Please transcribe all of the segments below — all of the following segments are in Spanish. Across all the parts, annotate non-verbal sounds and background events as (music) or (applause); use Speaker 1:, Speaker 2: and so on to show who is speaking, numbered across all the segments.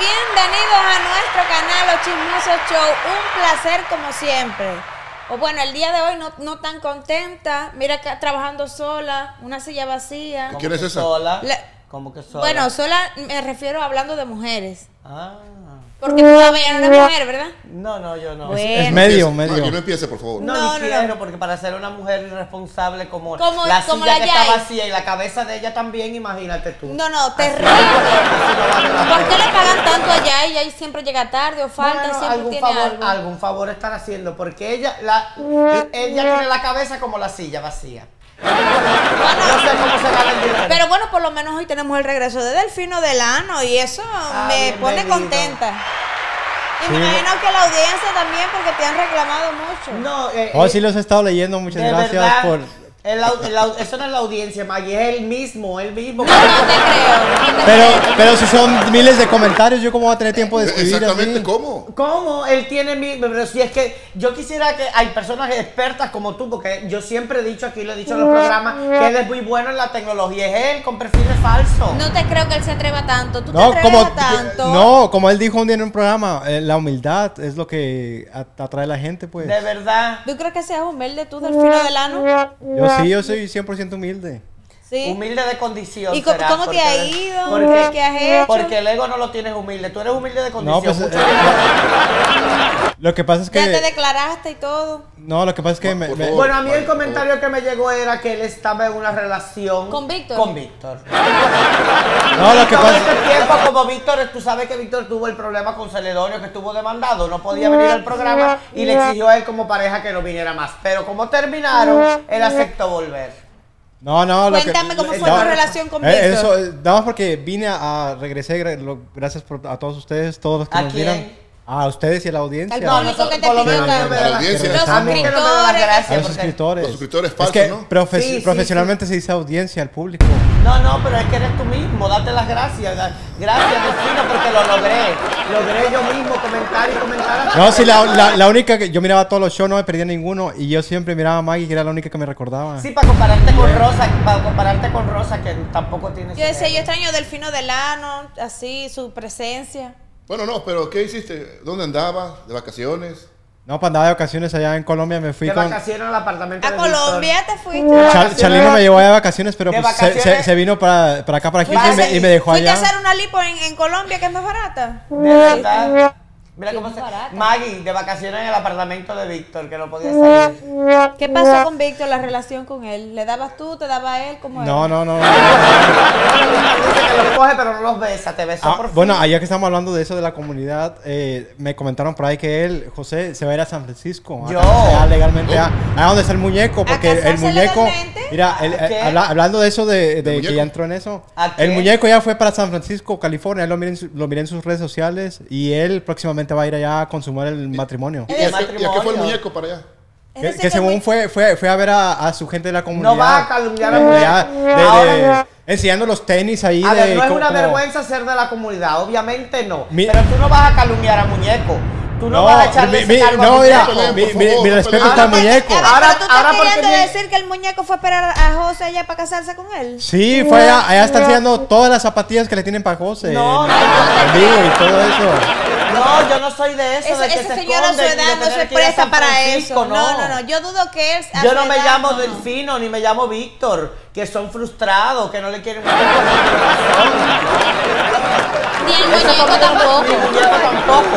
Speaker 1: Bienvenidos a nuestro canal Los Chismosos Show. Un placer como siempre. O bueno, el día de hoy no, no tan contenta. Mira, acá trabajando sola, una silla vacía.
Speaker 2: ¿Quién es esa?
Speaker 3: Sola.
Speaker 1: Le-
Speaker 3: ¿Cómo que sola?
Speaker 1: Bueno, sola me refiero hablando de mujeres.
Speaker 3: Ah.
Speaker 1: Porque tú todavía no eres mujer, ¿verdad?
Speaker 3: No, no, yo no.
Speaker 1: Bueno.
Speaker 4: Es medio,
Speaker 2: Empiece.
Speaker 4: medio.
Speaker 2: Maggie, no empiece, por favor.
Speaker 3: No,
Speaker 1: No,
Speaker 3: ni
Speaker 1: no,
Speaker 3: quiero,
Speaker 1: no.
Speaker 3: porque para ser una mujer irresponsable como,
Speaker 1: Como-
Speaker 3: la
Speaker 1: como
Speaker 3: silla
Speaker 1: la
Speaker 3: que está vacía y la cabeza de ella también, imagínate tú.
Speaker 1: No, no, terrible.
Speaker 3: no
Speaker 1: ¿Por qué le pagan tanto allá y ahí siempre llega tarde o falta?
Speaker 3: Bueno,
Speaker 1: siempre
Speaker 3: algún
Speaker 1: tiene
Speaker 3: favor,
Speaker 1: algo.
Speaker 3: algún favor estar haciendo, porque ella, la, ella tiene la cabeza como la silla vacía. No sé cómo se el dinero.
Speaker 1: Por lo menos hoy tenemos el regreso de Delfino Delano y eso me pone contenta. Y me imagino que la audiencia también porque te han reclamado mucho.
Speaker 3: no, eh,
Speaker 4: Oh,
Speaker 3: eh,
Speaker 4: sí los he estado leyendo. Muchas gracias
Speaker 3: verdad,
Speaker 4: por.
Speaker 3: El el eso no es la audiencia, Maggie, es el mismo, el mismo.
Speaker 1: No, no te creo. no te
Speaker 4: Pero,
Speaker 1: creo.
Speaker 4: pero si son miles de comentarios, ¿yo cómo voy a tener tiempo de escribir
Speaker 2: Exactamente,
Speaker 4: así?
Speaker 2: ¿cómo?
Speaker 3: ¿Cómo? Él tiene mi... Pero si es que yo quisiera que hay personas expertas como tú, porque yo siempre he dicho aquí, lo he dicho en los programas, que él es muy bueno en la tecnología. Es él con perfiles falsos.
Speaker 1: No te creo que él se atreva tanto. Tú te
Speaker 4: No,
Speaker 1: atreves
Speaker 4: como,
Speaker 1: a tanto.
Speaker 4: no, como él dijo un día en un programa, eh, la humildad es lo que atrae a la gente, pues.
Speaker 3: De verdad.
Speaker 1: ¿Tú crees que seas humilde tú, Delfino Delano?
Speaker 4: Yo sí, yo soy 100% humilde.
Speaker 1: Sí.
Speaker 3: Humilde de condición.
Speaker 1: ¿Y cómo-
Speaker 3: será,
Speaker 1: cómo te ha ido?
Speaker 3: porque-
Speaker 1: ¿Qué has hecho?
Speaker 3: Porque el ego no lo tienes humilde. Tú eres humilde de condición.
Speaker 4: No, pues.
Speaker 3: mucho (laughs)
Speaker 4: eh, lo que pasa es
Speaker 1: Ya te
Speaker 4: que.
Speaker 1: declaraste y todo.
Speaker 4: No, lo que pasa es que.
Speaker 2: No,
Speaker 4: me-
Speaker 2: por
Speaker 4: me-
Speaker 2: favor.
Speaker 3: Bueno, a mí el comentario que me llegó era que él estaba en una relación
Speaker 1: ¿Con Víctor?
Speaker 3: Con Víctor. (laughs)
Speaker 4: no, lo que pasa
Speaker 3: tiempo, como Víctor, tú sabes que Víctor tuvo el problema con Celedonio, que estuvo demandado, no podía venir al programa y le exigió a él como pareja que no viniera más. Pero como terminaron, él aceptó volver.
Speaker 4: No, no, lo que-
Speaker 1: Cuéntame cómo fue
Speaker 4: no,
Speaker 1: tu relación con
Speaker 4: eh,
Speaker 1: Víctor.
Speaker 4: Eso, eh, nada más porque vine a, lo- gracias por, a todos ustedes, todos los que
Speaker 3: ¿A
Speaker 4: nos
Speaker 3: quién?
Speaker 4: vieron. A ustedes y a la audiencia.
Speaker 1: Al público que te
Speaker 3: por lo menos
Speaker 2: La audiencia.
Speaker 3: la- a mí que no me da las
Speaker 1: suscriptores.
Speaker 4: los suscriptores.
Speaker 2: Los suscriptores
Speaker 4: Es
Speaker 2: falsos,
Speaker 4: que
Speaker 2: ¿no?
Speaker 4: profe-
Speaker 3: Sí, sí,
Speaker 4: profesionalmente se dice audiencia al público.
Speaker 3: No, no, pero es que eres tú mismo, date las gracias. Gracias, Delfino, porque lo logré. Logré yo mismo comentar y comentar.
Speaker 4: No, sí, la, la, la única que yo miraba todos los shows, no me perdía ninguno. Y yo siempre miraba a Maggie, que era la única que me recordaba.
Speaker 3: Sí, para compararte con Rosa, para compararte con Rosa, que tampoco tiene
Speaker 1: Yo decía, yo extraño Delfino Delano, así, su presencia.
Speaker 2: Bueno, no, pero ¿qué hiciste? ¿Dónde andabas? ¿De vacaciones?
Speaker 4: No, para andar de vacaciones allá en Colombia me fui
Speaker 3: De
Speaker 4: con.
Speaker 3: vacaciones al apartamento
Speaker 1: A
Speaker 3: de.
Speaker 1: Colombia te fuiste.
Speaker 3: Vacaciones.
Speaker 4: Chalino me llevó allá de vacaciones, pero
Speaker 3: De
Speaker 4: pues, se,
Speaker 3: vacaciones.
Speaker 4: se- se vino para, para acá, para aquí, y me, y me dejó
Speaker 1: fuiste a
Speaker 4: allá.
Speaker 1: hacer una lipo en, en Colombia que es más barata.
Speaker 3: De verdad. Mira cómo se.
Speaker 1: barata.
Speaker 3: Maggie, de vacaciones en el apartamento de Víctor, que no podía salir.
Speaker 1: ¿Qué pasó con Víctor, la relación con él? ¿Le dabas tú, te daba él? ¿Cómo
Speaker 4: No,
Speaker 1: era?
Speaker 4: no, no. no. (laughs)
Speaker 3: Dice que los coge, pero no los besa, te besó
Speaker 4: Ah,
Speaker 3: por fin.
Speaker 4: bueno, allá que estamos hablando de eso de la comunidad, eh, me comentaron por ahí que él, José, se va a ir a San Francisco. a
Speaker 3: Yo.
Speaker 4: allá legalmente, allá, allá donde está el muñeco, porque el muñeco,
Speaker 1: legalmente?
Speaker 4: Mira, el- eh, habla- hablando de eso de, de
Speaker 2: ¿Del
Speaker 4: que
Speaker 2: muñeco?
Speaker 4: ya entró en eso,
Speaker 3: ¿A qué?
Speaker 4: el muñeco ya fue para San Francisco, California, él lo miré, en su- lo miré en sus redes sociales y él próximamente va a ir allá a consumar el matrimonio.
Speaker 2: ¿Y,
Speaker 3: El
Speaker 2: a, qué- y a qué fue el
Speaker 3: matrimonio.
Speaker 2: muñeco para allá?
Speaker 4: Que,
Speaker 1: decir,
Speaker 4: que
Speaker 1: que
Speaker 4: según
Speaker 1: muy-
Speaker 4: fue, fue, fue a ver a, a su gente de la comunidad.
Speaker 3: No va a calumniar a
Speaker 4: de- de-
Speaker 3: Ahora-
Speaker 4: enseñando los tenis ahí.
Speaker 3: A
Speaker 4: de,
Speaker 3: ver, no es
Speaker 4: co-
Speaker 3: una
Speaker 4: como-
Speaker 3: vergüenza ser de la comunidad, obviamente no.
Speaker 4: Mi-
Speaker 3: Pero tú no vas a calumniar a muñeco. Tú no,
Speaker 4: No,
Speaker 3: vas a echarle
Speaker 4: mi-
Speaker 3: ese
Speaker 4: mi-
Speaker 3: cargo a
Speaker 4: no, mira,
Speaker 3: muñeco.
Speaker 4: mi, mi- mi respeto está al muñeco.
Speaker 3: Ahora-
Speaker 1: tú estás
Speaker 3: ahora porque
Speaker 1: queriendo
Speaker 3: viene-
Speaker 1: decir que el muñeco fue a esperar a José allá para casarse con él.
Speaker 4: Sí, fue allá, allá está enseñando todas las zapatillas que le tienen para José.
Speaker 3: No, no,
Speaker 4: y todo eso.
Speaker 3: No, yo no soy de eso,
Speaker 1: Eso-
Speaker 3: de que
Speaker 1: ese
Speaker 3: se
Speaker 1: señor a su edad no se presta para eso. No, no, no. Yo dudo que él. a
Speaker 3: Yo no me
Speaker 1: edad,
Speaker 3: llamo
Speaker 1: no.
Speaker 3: Delfino ni me llamo Víctor, que son frustrados, que no le quieren (laughs)
Speaker 1: Ni el muñeco
Speaker 3: que
Speaker 1: tampoco.
Speaker 3: Mi muñeco tampoco.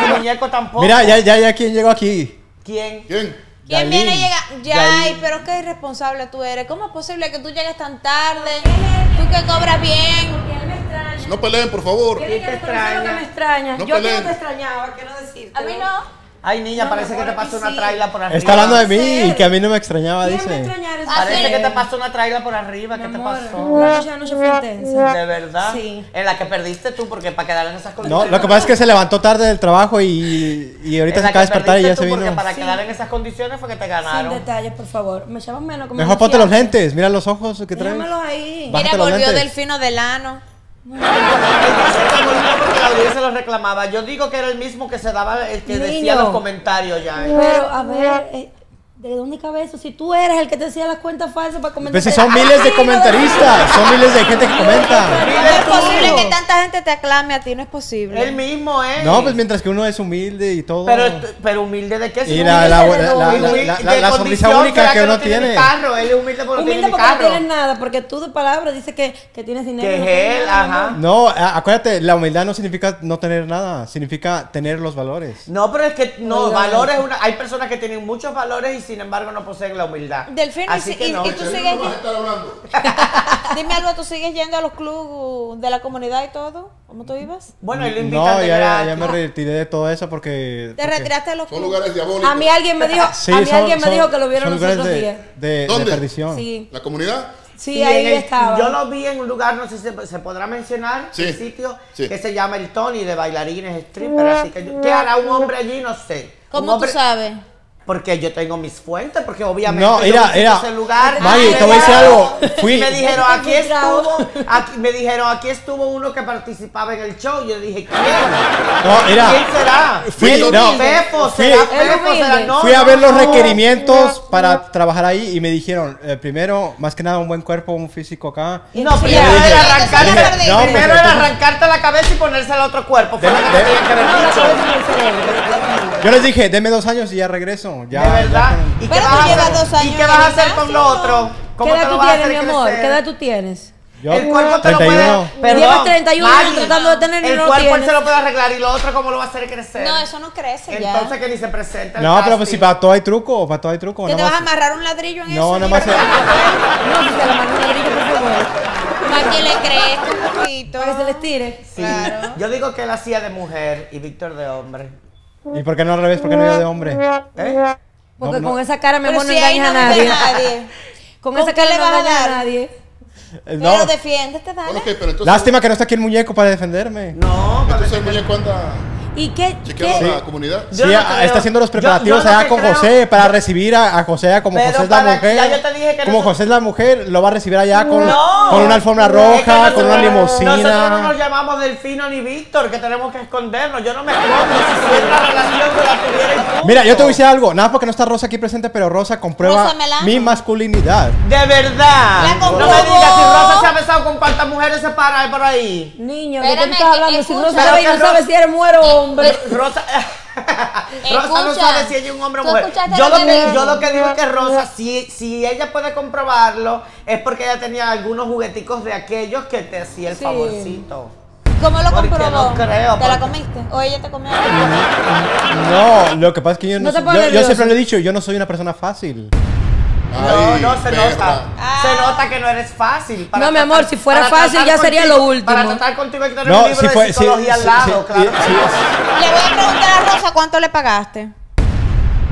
Speaker 3: Mi muñeco tampoco.
Speaker 4: Mira, ya, ya, ya, ¿quién llegó aquí?
Speaker 3: ¿Quién?
Speaker 2: ¿Quién?
Speaker 1: ¿Quién viene y llega? Ya, pero qué irresponsable tú eres. ¿Cómo es posible que tú llegues tan tarde? Tú que cobras bien.
Speaker 5: Extraña.
Speaker 2: No peleen, por favor.
Speaker 5: Que
Speaker 3: te
Speaker 5: lo que
Speaker 3: extraña?
Speaker 5: me extraña.
Speaker 2: No
Speaker 5: Yo
Speaker 2: peleen.
Speaker 5: no te extrañaba, quiero decirte.
Speaker 1: A mí no.
Speaker 3: Ay, niña,
Speaker 5: No,
Speaker 3: parece que te pasó una
Speaker 5: sí.
Speaker 3: traila por arriba.
Speaker 4: Está hablando de mí que a mí no me extrañaba,
Speaker 5: ¿Quién me
Speaker 4: dice.
Speaker 5: extrañara?
Speaker 1: Ah,
Speaker 3: Parece
Speaker 1: sí.
Speaker 3: que te pasó una traila por arriba. ¿Qué
Speaker 5: Mi
Speaker 3: te
Speaker 5: amor,
Speaker 3: pasó?
Speaker 5: La noche anoche fue intensa.
Speaker 3: De verdad.
Speaker 5: Sí.
Speaker 3: En la que perdiste tú, porque para quedar en esas
Speaker 4: No,
Speaker 3: condiciones.
Speaker 4: lo que pasa es que se levantó tarde del trabajo y, y ahorita
Speaker 3: En
Speaker 4: se acaba de despertar y ya
Speaker 3: perdiste
Speaker 4: se
Speaker 3: tú, Porque
Speaker 4: vino.
Speaker 3: para
Speaker 5: Sí.
Speaker 3: quedar en esas condiciones fue que te
Speaker 5: Sin
Speaker 3: ganaron.
Speaker 5: detalles, por favor. Me echabas menos. como
Speaker 4: Mejor
Speaker 5: me
Speaker 4: ponte los lentes, mira los ojos que traes.
Speaker 5: Déjamelos ahí.
Speaker 4: Bájate
Speaker 1: Mira, volvió. Delfino Delano.
Speaker 3: Porque la audiencia lo reclamaba. Yo digo que era el mismo que se daba, el que decía
Speaker 5: Niño.
Speaker 3: los comentarios ya. ¿eh?
Speaker 5: Pero, a ver, eh, ¿De dónde cabe eso? Si tú eres el que te hacía las cuentas falsas para comentar.
Speaker 4: Pues son miles de comentaristas, son miles de gente que comenta.
Speaker 1: No es posible que tanta gente te aclame a ti, no es posible.
Speaker 3: Él mismo es.
Speaker 4: No, pues mientras que uno es humilde y todo.
Speaker 3: Pero, pero humilde de qué?
Speaker 4: Y la-
Speaker 3: humilde
Speaker 4: la- la- la- sonrisa única que uno
Speaker 3: no tiene. carro, él es humilde porque no
Speaker 5: Humilde
Speaker 3: tiene
Speaker 5: porque no
Speaker 3: carro.
Speaker 5: tienes nada, porque tú de palabra dices que, que tienes dinero.
Speaker 3: Que
Speaker 5: no
Speaker 3: es él, ajá.
Speaker 4: No, acuérdate, la humildad no significa no tener nada, significa tener los valores.
Speaker 3: No, pero es que no, valores una, hay personas que tienen muchos valores y sin embargo no poseen la humildad.
Speaker 1: Delfino, y
Speaker 3: Así
Speaker 1: si-
Speaker 3: que
Speaker 1: y-
Speaker 3: no.
Speaker 1: y tú
Speaker 2: ¿De
Speaker 1: sigues
Speaker 2: vas a estar hablando? (laughs)
Speaker 1: Dime algo, ¿tú sigues yendo a los clubes de la comunidad y todo? ¿Cómo tú ibas?
Speaker 3: Bueno, él lo invitan
Speaker 4: No,
Speaker 3: de
Speaker 4: ya, ya,
Speaker 3: gratis.
Speaker 4: ya me retiré de todo eso porque...
Speaker 1: ¿Te
Speaker 4: porque-
Speaker 1: retiraste de los
Speaker 2: Son
Speaker 1: clubes?
Speaker 2: lugares diabólicos.
Speaker 5: A mí alguien me dijo, (laughs)
Speaker 4: Sí,
Speaker 5: a mí
Speaker 4: son-
Speaker 5: alguien me
Speaker 4: son-
Speaker 5: dijo que lo vieron
Speaker 4: son
Speaker 5: los otros
Speaker 4: de,
Speaker 5: días.
Speaker 4: de- de
Speaker 2: ¿Dónde?
Speaker 4: perdición.
Speaker 5: Sí,
Speaker 2: ¿La comunidad?
Speaker 5: sí, ahí
Speaker 3: el-
Speaker 5: estaba.
Speaker 3: Yo lo vi en un lugar, no sé si se, se podrá mencionar,
Speaker 2: Sí,
Speaker 3: el sitio,
Speaker 2: sí.
Speaker 3: que se llama el Tony de bailarines stripper. Así que, yo- ¿qué hará un hombre allí? No sé. Un
Speaker 1: ¿Cómo
Speaker 3: hombre-
Speaker 1: tú sabes?
Speaker 3: Porque yo tengo mis fuentes, porque obviamente
Speaker 4: No,
Speaker 3: yo
Speaker 4: mira,
Speaker 3: visité
Speaker 4: mira.
Speaker 3: ese lugar.
Speaker 4: Maggie, te voy a decir
Speaker 3: me
Speaker 4: algo.
Speaker 3: dijeron-
Speaker 4: Fui-
Speaker 3: me dijeron, aquí estuvo, aquí, me dijeron, aquí estuvo uno que participaba en el show. Yo dije, ¿quién?
Speaker 4: No, mira.
Speaker 3: ¿Quién será?
Speaker 4: Fui-
Speaker 3: ¿Quién?
Speaker 4: no.
Speaker 3: Fefo,
Speaker 4: Fui-
Speaker 3: será será no.
Speaker 4: Fui a ver los
Speaker 3: no.
Speaker 4: requerimientos para trabajar ahí y me dijeron, eh, primero, más que nada, un buen cuerpo, un físico acá.
Speaker 3: No,
Speaker 1: Sí,
Speaker 3: primero era arrancarte, primero
Speaker 4: pues,
Speaker 3: era arrancarte la cabeza y ponerse al otro cuerpo. Fue
Speaker 4: De-
Speaker 3: lo que tenía que haber
Speaker 5: No.
Speaker 4: Yo les dije, deme dos años y ya regreso. Ya,
Speaker 3: de verdad.
Speaker 4: ya
Speaker 3: ¿Y qué vas a hacer?
Speaker 1: dos años
Speaker 3: ¿Y qué vas a hacer con lo otro? ¿Cómo
Speaker 5: ¿Qué edad
Speaker 3: lo
Speaker 5: tú tienes, mi amor?
Speaker 3: crecer?
Speaker 5: ¿Qué edad tú tienes?
Speaker 4: Yo,
Speaker 3: el cuerpo te lo
Speaker 4: 31.
Speaker 3: puede.
Speaker 5: Llevas 31 años tratando de tener
Speaker 3: El
Speaker 5: no lo
Speaker 3: cuerpo él se lo puede arreglar y lo otro, ¿cómo lo va a hacer crecer?
Speaker 1: No, eso no crece ya.
Speaker 3: Entonces que ni se presenta. el
Speaker 4: No, pero pues
Speaker 3: casting.
Speaker 4: si para todo hay truco, para todo hay truco.
Speaker 1: ¿Que te vas a
Speaker 4: más-
Speaker 1: amarrar un ladrillo en
Speaker 4: No,
Speaker 1: eso?
Speaker 4: nada más
Speaker 1: Mira,
Speaker 5: No, si se mando un ladrillo, por favor.
Speaker 1: Para que le crees un poquito.
Speaker 5: Para que se les tire.
Speaker 3: Sí.
Speaker 1: Claro.
Speaker 3: Yo digo que él hacía de mujer y Víctor de hombre.
Speaker 4: ¿Y por qué no al revés? ¿Por qué no yo de hombre?
Speaker 3: ¿Eh?
Speaker 5: Porque
Speaker 4: No, no.
Speaker 5: con esa cara, mi amor, no
Speaker 1: si
Speaker 5: engañas
Speaker 1: no
Speaker 5: a nadie.
Speaker 1: nadie. (laughs)
Speaker 5: Con
Speaker 1: ¿Con
Speaker 5: esa cara
Speaker 1: le
Speaker 5: no
Speaker 1: vas a
Speaker 5: engañas a
Speaker 1: dar?
Speaker 5: nadie.
Speaker 4: Eh, No.
Speaker 1: Pero defiéndete, dale.
Speaker 2: Bueno, ok, pero entonces.
Speaker 4: Lástima que no está aquí el muñeco para defenderme.
Speaker 3: No, pero
Speaker 2: Entonces el muñeco anda
Speaker 5: ¿Y qué?
Speaker 2: chequeando
Speaker 5: qué?
Speaker 2: la comunidad.
Speaker 3: Yo
Speaker 4: Sí,
Speaker 3: no
Speaker 4: a- está haciendo los
Speaker 3: Yo-
Speaker 4: preparativos
Speaker 3: yo lo
Speaker 4: allá con
Speaker 3: creo-
Speaker 4: José para recibir a, a José, como
Speaker 3: Pero
Speaker 4: José es la mujer.
Speaker 3: ya yo te dije que
Speaker 4: como
Speaker 3: nosotros-
Speaker 4: José es la mujer, lo va a recibir allá con,
Speaker 3: No.
Speaker 4: con una alfombra
Speaker 3: Es que
Speaker 4: roja, con una
Speaker 3: nosotros- Nosotros no nos
Speaker 4: limusina.
Speaker 3: llamamos Delfino ni Víctor, que tenemos que escondernos. Yo no me escondo. Si es una relación que la tuviera y punto.
Speaker 4: Mira, yo te voy a decir algo, nada porque no está Rosa aquí presente, pero Rosa comprueba
Speaker 1: Rosa
Speaker 4: mi masculinidad.
Speaker 3: De verdad.
Speaker 1: La
Speaker 3: no me digas si Rosa se ha besado con cuántas mujeres se para por ahí.
Speaker 5: Niño, ¿de qué estás hablando? Si no sabes no sabes si eres mujer o hombre.
Speaker 3: Rosa. (laughs) Rosa no sabe si ella es un hombre o
Speaker 1: ¿tú
Speaker 3: mujer. Yo
Speaker 1: lo que
Speaker 3: yo lo que digo es que Rosa, si, si ella puede comprobarlo, es porque ella tenía algunos jugueticos de aquellos que te hacía el
Speaker 5: Sí.
Speaker 3: favorcito.
Speaker 1: ¿Cómo lo
Speaker 3: Porque
Speaker 1: comprobó?
Speaker 3: no creo,
Speaker 1: ¿Te la comiste? ¿O ella te comió?
Speaker 4: No, lo que pasa es que yo no, soy- yo, yo siempre lo he dicho, yo no soy una persona fácil.
Speaker 3: No,
Speaker 2: Ay,
Speaker 3: no se
Speaker 2: perra.
Speaker 3: nota.
Speaker 1: Ah.
Speaker 3: Se nota que no eres fácil.
Speaker 5: No, mi amor, si fuera fácil, ya sería
Speaker 3: contigo-
Speaker 5: lo último.
Speaker 3: Para tratar contigo hay que tener
Speaker 4: No,
Speaker 3: un libro
Speaker 4: si
Speaker 3: de
Speaker 4: fue, si,
Speaker 3: psicología al
Speaker 4: si-
Speaker 3: lado, claro.
Speaker 4: si-
Speaker 1: Le voy a preguntar a Rosa cuánto le pagaste.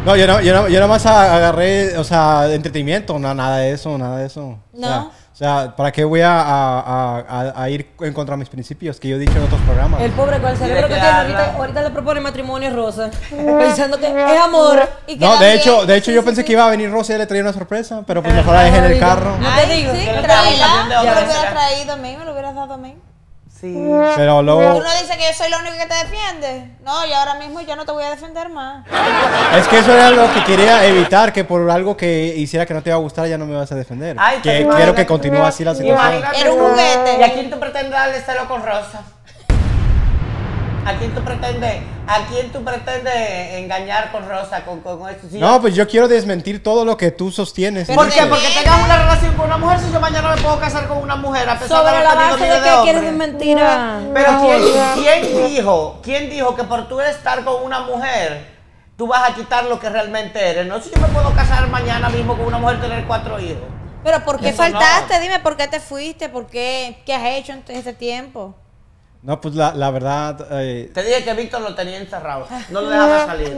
Speaker 4: No, yo no, yo no, yo nada más agarré, o sea, entretenimiento, no, nada de eso, nada de eso.
Speaker 1: No.
Speaker 4: O sea, o sea, ¿para qué voy a, a- a- a- a ir en contra de mis principios que yo he dicho en otros programas?
Speaker 5: El pobre con el cerebro
Speaker 3: ¿De
Speaker 5: que tiene ahorita, ahorita le propone matrimonio a Rosa. Pensando que es amor.
Speaker 1: Y que
Speaker 4: No, de hecho, de hecho
Speaker 1: Sí,
Speaker 4: yo
Speaker 1: sí,
Speaker 4: pensé
Speaker 1: sí.
Speaker 4: que iba a venir Rosa y le traía una sorpresa, pero pues mejor la dejé en el carro.
Speaker 5: No te
Speaker 1: Ay,
Speaker 5: digo.
Speaker 1: Sí, tráela. Me lo
Speaker 3: será.
Speaker 1: traído a mí, me lo hubieras dado a mí.
Speaker 3: Sí.
Speaker 4: Pero
Speaker 1: Tú
Speaker 4: luego,
Speaker 1: no dices que yo soy la única que te defiende. No, y ahora mismo yo no te voy a defender más.
Speaker 4: es que eso era lo que quería evitar, que por algo que hiciera que no te iba a gustar ya no me vas a defender.
Speaker 3: Ay,
Speaker 4: que quiero que continúe así la situación.
Speaker 1: Era un juguete.
Speaker 3: ¿Y a quién tú pretendes darle celo con Rosa? ¿A quién tú pretendes, a quién tú pretendes engañar con Rosa, con, con, con esto? Si
Speaker 4: No,
Speaker 3: yo-
Speaker 4: pues yo quiero desmentir todo lo que tú sostienes.
Speaker 3: ¿Por qué?
Speaker 1: de
Speaker 3: Porque tengas una relación con una mujer si yo mañana me puedo casar con una mujer a pesar de
Speaker 5: Sobre
Speaker 3: haber
Speaker 5: la base de
Speaker 3: vida
Speaker 5: que quieres desmentir a.
Speaker 3: Pero ¿quién, dijo, quién dijo que por tú estar con una mujer tú vas a quitar lo que realmente eres? No sé si yo me puedo casar mañana mismo con una mujer y tener cuatro hijos.
Speaker 1: Pero ¿por qué
Speaker 3: Eso no.
Speaker 1: faltaste? Dime, ¿por qué te fuiste? ¿Por qué? ¿Qué has hecho en ese tiempo?
Speaker 4: No, pues la, la verdad, eh,
Speaker 3: Te dije que Víctor lo tenía encerrado, no lo dejaba salir.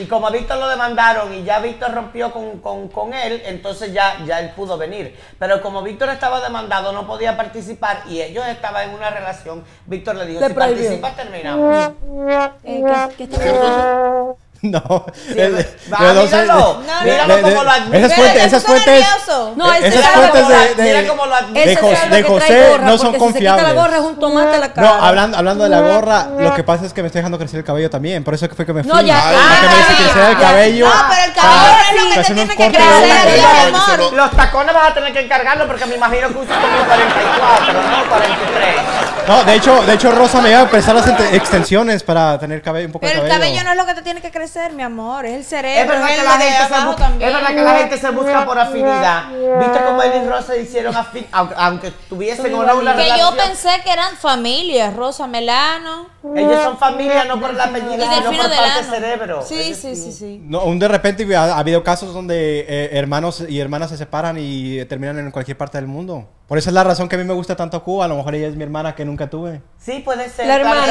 Speaker 3: Y como a Víctor lo demandaron y ya Víctor rompió con, con- con él, entonces ya, ya él pudo venir. Pero como Víctor estaba demandado, no podía participar y ellos estaban en una relación, Víctor le dijo, si
Speaker 5: prohibió.
Speaker 3: participas terminamos.
Speaker 5: Eh, ¿qué- qué está-. (laughs)
Speaker 4: No.
Speaker 3: Sí,
Speaker 4: el-
Speaker 3: va,
Speaker 4: de doce-
Speaker 3: míralo,
Speaker 1: No,
Speaker 3: míralo
Speaker 4: de-
Speaker 3: como lo admite.
Speaker 4: Esas
Speaker 1: Pero
Speaker 4: fuentes, esas fuentes.
Speaker 5: No,
Speaker 4: eh,
Speaker 5: ese
Speaker 4: esas
Speaker 5: sabe
Speaker 4: fuentes de, de,
Speaker 3: mira cómo lo admite.
Speaker 4: de José
Speaker 5: gorra,
Speaker 4: no son
Speaker 5: Si se quita la
Speaker 4: confiables.
Speaker 5: gorra es un tomate a la
Speaker 4: No,
Speaker 5: cara.
Speaker 4: hablando, hablando de la gorra, lo que pasa es que me estoy dejando crecer el cabello también. Por eso que fue que me fui.
Speaker 5: No, ya.
Speaker 2: Ay,
Speaker 4: Para que me
Speaker 2: Ah,
Speaker 4: deje crecer el cabello.
Speaker 1: No, pero el cabello es lo que te tiene que crecer, mi amor.
Speaker 3: Los tacones vas a tener que encargarlo porque me imagino que usas como 44, no 43.
Speaker 4: No, de hecho, de hecho Rosa me iba a prestar las extensiones para tener cabello, un poco
Speaker 1: Pero
Speaker 4: de
Speaker 1: el
Speaker 4: cabello.
Speaker 1: cabello no es lo que te tiene que crecer, mi amor, es el
Speaker 3: Es
Speaker 1: cerebro,
Speaker 3: verdad,
Speaker 1: es
Speaker 3: que
Speaker 1: el
Speaker 3: la gente se
Speaker 1: abajo
Speaker 3: bu-
Speaker 1: también.
Speaker 3: es verdad que la gente se busca por afinidad. ¿Viste cómo él y Rosa hicieron afinidad? Aunque, aunque tuviesen o no una
Speaker 1: Que yo
Speaker 3: relación.
Speaker 1: pensé que eran familias, Rosa Melano
Speaker 3: Ellos son familia no por el apellido, sino por parte
Speaker 1: Delano.
Speaker 3: cerebro.
Speaker 1: Sí,
Speaker 3: Ellos
Speaker 1: sí, sí, sí.
Speaker 4: No, un de repente ha, ha habido casos donde eh, hermanos y hermanas se separan y eh, terminan en cualquier parte del mundo. Por esa es la razón que a mí me gusta tanto Cuba. A lo mejor ella es mi hermana que nunca tuve.
Speaker 3: Sí, puede ser.
Speaker 5: La hermana,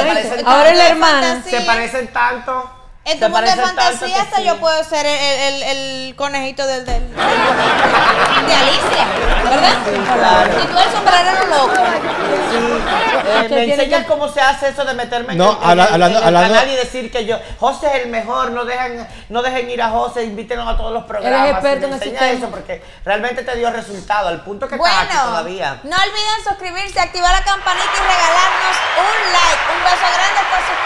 Speaker 5: Ahora es la hermana.
Speaker 3: Se parecen tanto.
Speaker 1: En tu mundo de fantasía hasta
Speaker 3: sí.
Speaker 1: yo puedo ser el, el- el conejito del, del- de Alicia, ¿verdad?
Speaker 3: claro.
Speaker 1: Y tú el sombrerero loco.
Speaker 3: Sí, eh, me enseñas
Speaker 5: que-
Speaker 3: cómo se hace eso de meterme
Speaker 4: No,
Speaker 3: en, el,
Speaker 4: hablando-
Speaker 3: en el
Speaker 4: hablando-
Speaker 3: canal y decir que yo, José es el mejor, no dejen, no dejen ir a José, invítenlo a todos los programas.
Speaker 5: experto
Speaker 3: y me
Speaker 5: en
Speaker 3: enseña eso porque realmente te dio resultado, al punto que estás aquí
Speaker 1: Bueno,
Speaker 3: todavía.
Speaker 1: no olviden suscribirse, activar la campanita y regalarnos un like. Un beso grande por sus